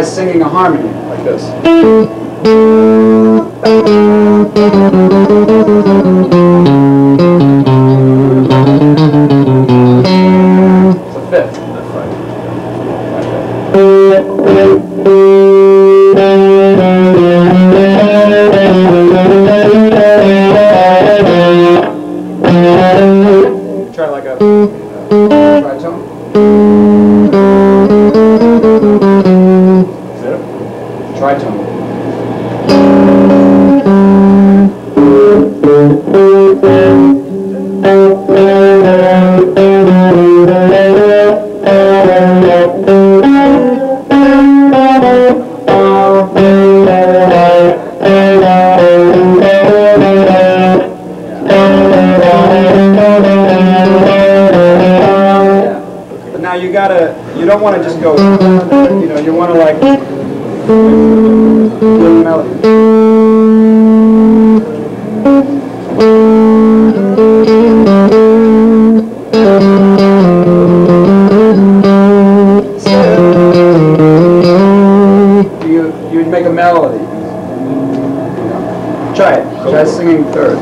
guys singing a harmony. don't want to just go, you know, you want to like, blue melody. You, you'd make a melody. Try it. Try singing third.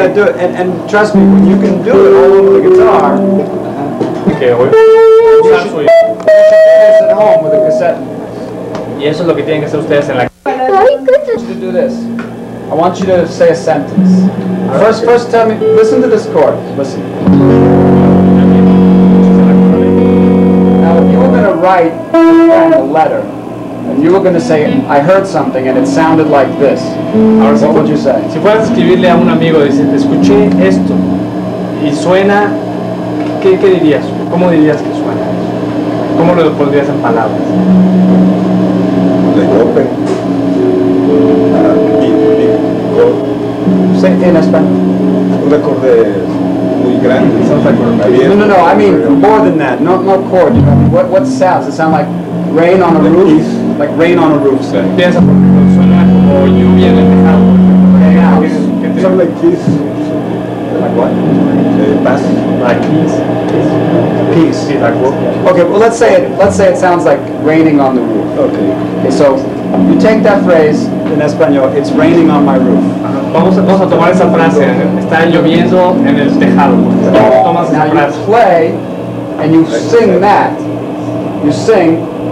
got to do it. And, and trust me, when you can do it all over the guitar, okay, wait. you, should, do this at home with a cassette. Y eso es lo que tienen que hacer ustedes en la to do this. I want you to say a sentence. First, first tell me, listen to this chord. Listen. Now, if you were going to write a letter, And you were going to say, I heard something and it sounded like this. Ahora, What si would you say? Si fueras a escribirle a un amigo y dices, escuché esto y suena, ¿qué, ¿qué dirías? ¿Cómo dirías que suena? ¿Cómo lo pondrías en palabras? Like uh, Say in Spanish. Un muy grande. No, no, no. I mean more than that. Not, not chord. You know, what, what sounds? It sounds like rain on a roof. like rain on a roof. Se empieza porque suena como en el tejado. Something like peace. Like what? Bass. Eh, like peace. Peace. Like what? Okay, well let's say it. Let's say it sounds like raining on the roof. Okay. Okay, so you take that phrase in español. It's raining on my roof. Vamos a, vamos a tomar esa frase. Está lloviendo en el tejado. Tomas esa frase. Now you play and you sing that. You sing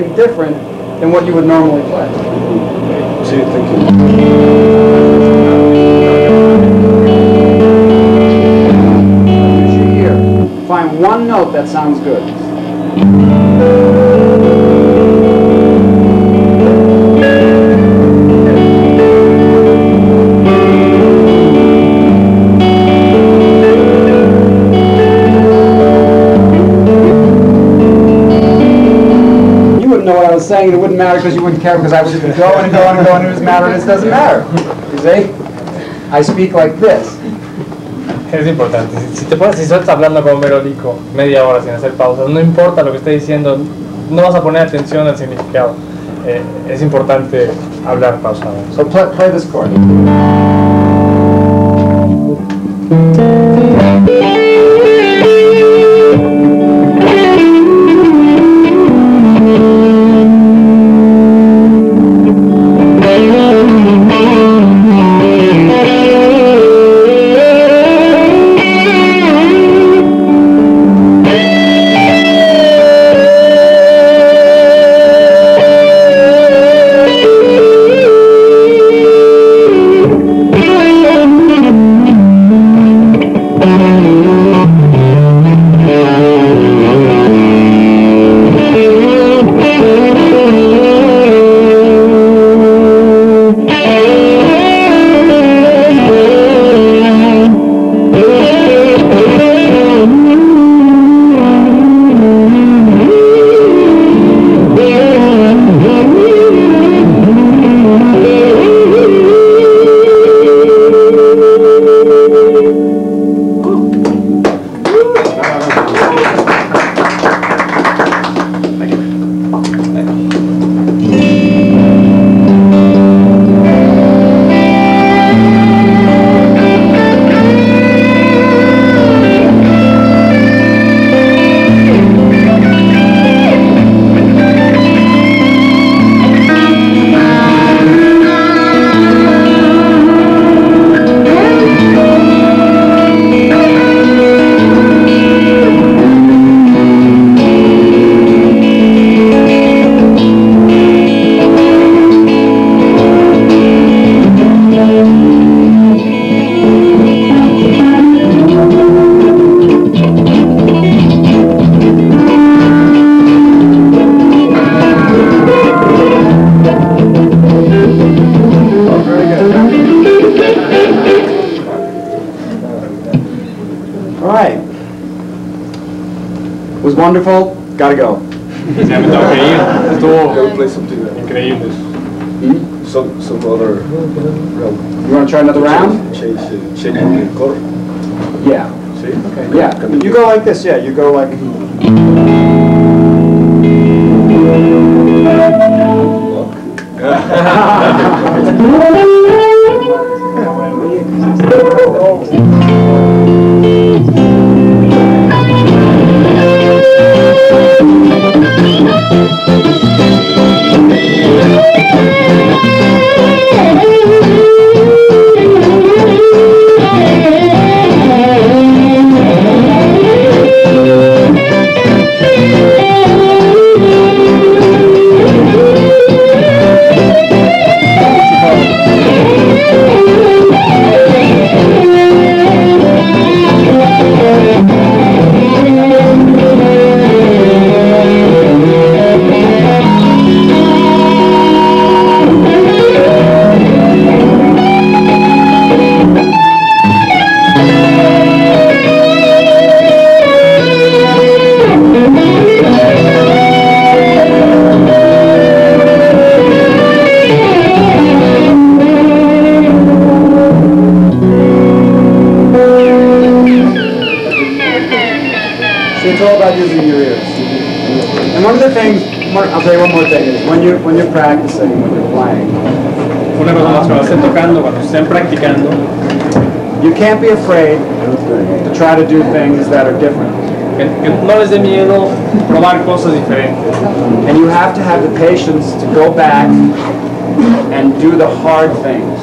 something different than what you would normally play. So you thinking. Hear. Find one note that sounds good. was saying it wouldn't matter because you wouldn't care because I was going to go and go and go and it was matter it doesn't matter. You see? I speak like this. Es importante. Si te pones, si estás hablando con Verónico media hora sin hacer pausas, no importa lo que esté diciendo, no vas a poner atención al significado. Eh, es importante hablar pausado. So play, play this chord. wonderful. Gotta go. Hmm? Some, some other You want to try another round? Change, change Yeah. See? Okay. Yeah. You go like this. Yeah. You go like. when you're playing. you can't be afraid to try to do things that are different. No cosas diferentes. And you have to have the patience to go back and do the hard things.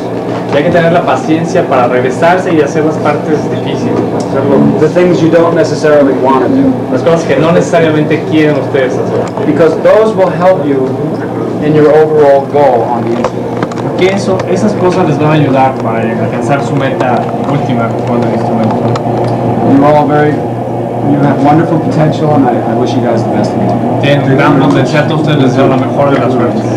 hay que tener la paciencia para regresarse y hacer las partes difíciles. The things you don't necessarily want to do. Las cosas que no necesariamente quieren ustedes hacer. Because those will help you in your overall goal on the internet. Porque eso, esas cosas les van a ayudar para alcanzar su meta última con el instrumento. You're all very You have wonderful potential and I, I wish you guys the best of luck. Tienen gran potencial, ustedes les deseo la mejor de las suertes.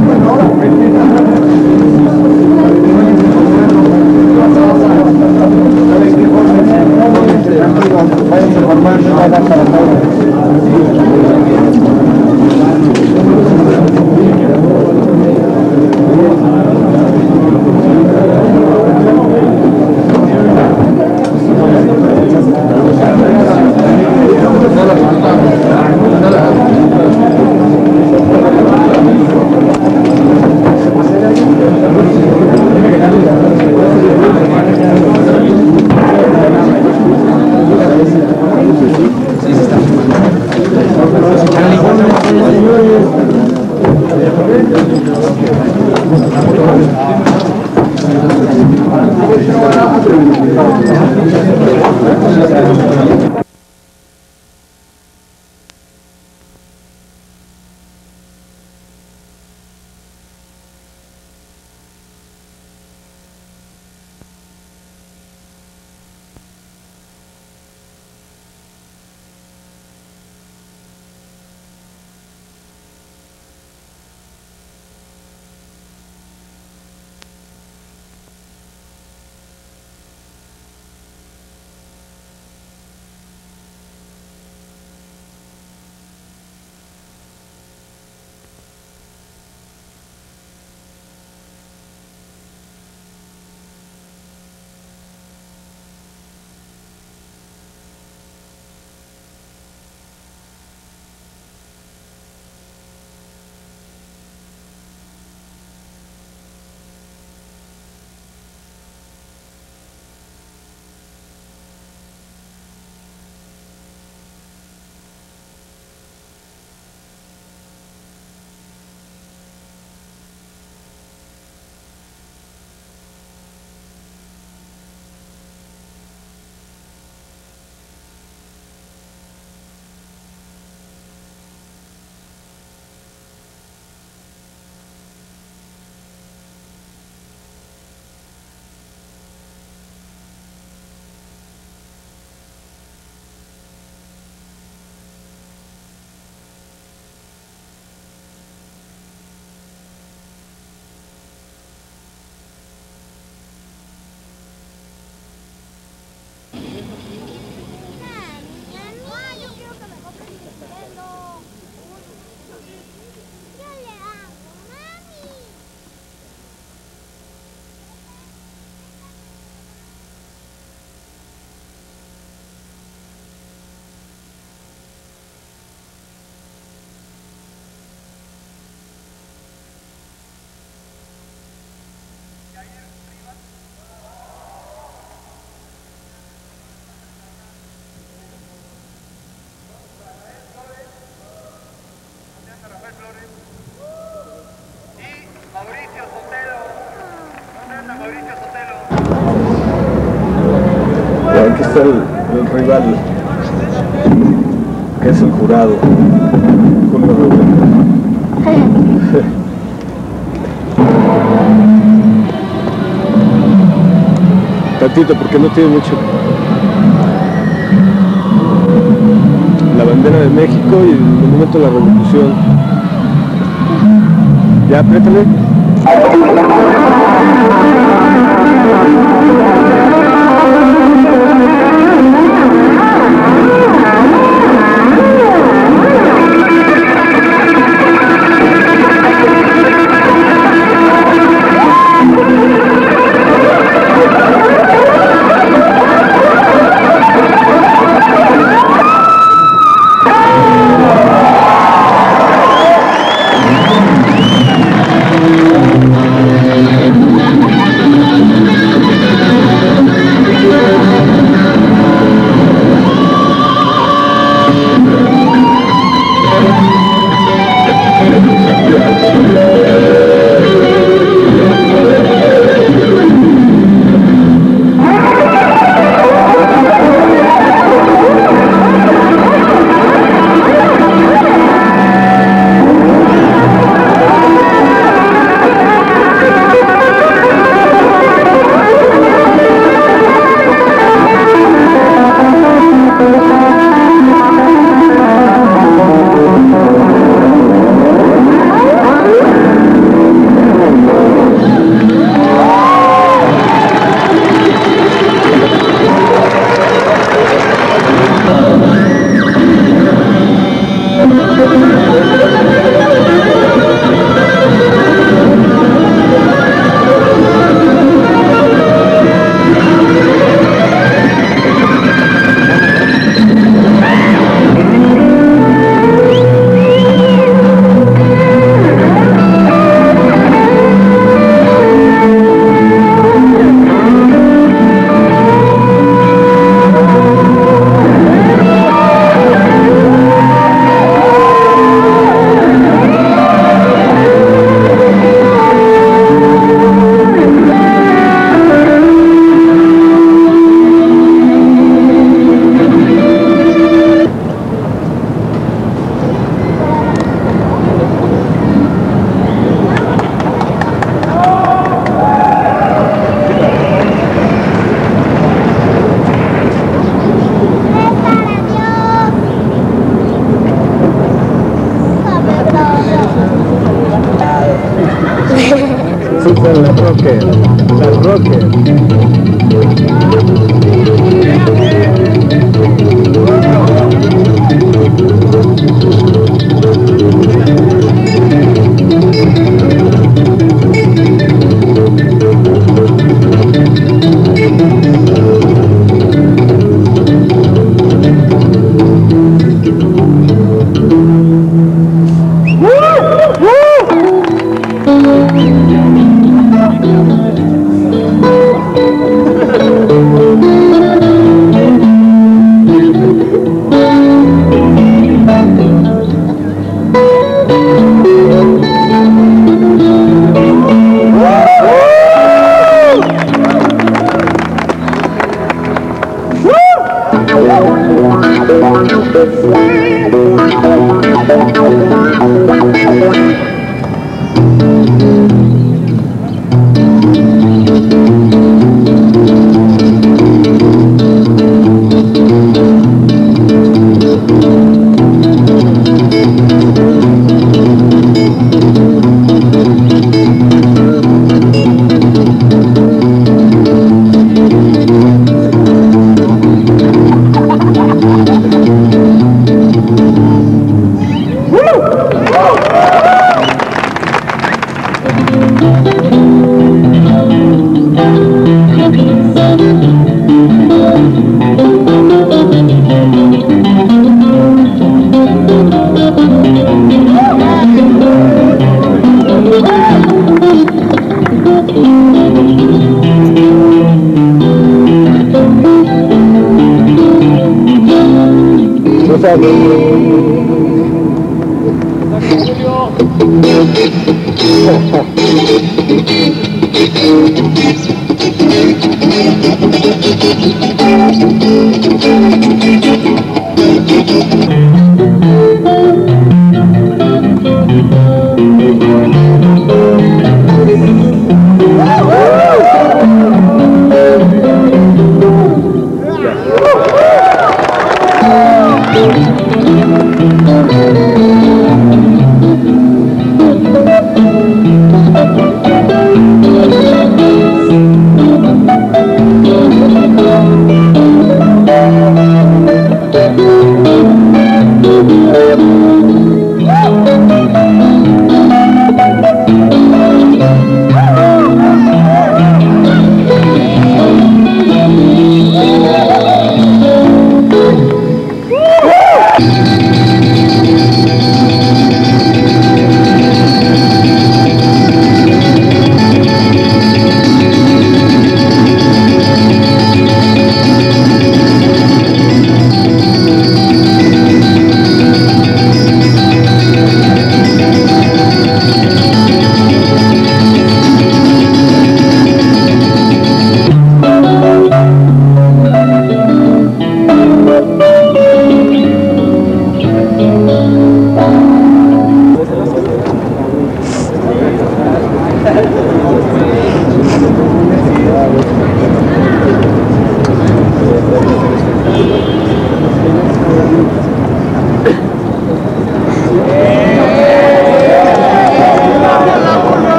el, rival, que es el jurado, Julio Rubén. Tantito, porque no tiene mucho. La bandera de México y el monumento de la revolución. ¿Ya apriétale? en las Roques, Roque. Thank you. Hare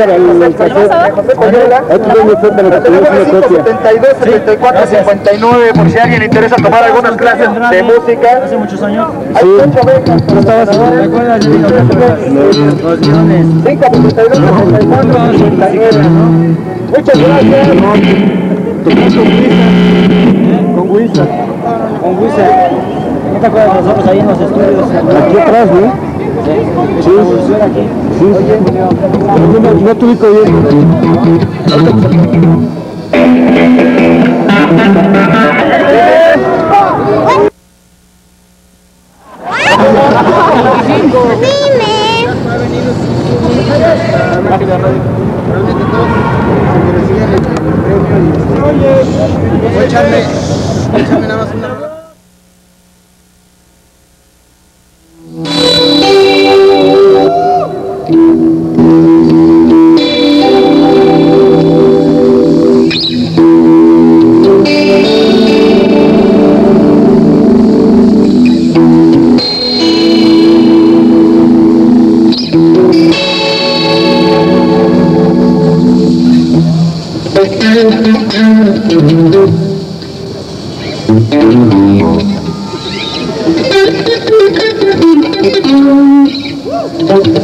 para el café. Aquí donde el café. 72, 59, por si alguien le interesa tomar algunas clases de música. Hace muchos años. Hay 8 becas. ¿No estabas en 5, 72, 74, 59. Muchas gracias. Con Wizard. Con Wizard. ¿No te acuerdas de nosotros ahí en los estudios? Aquí atrás, ¿no? Sí. aquí No tuve que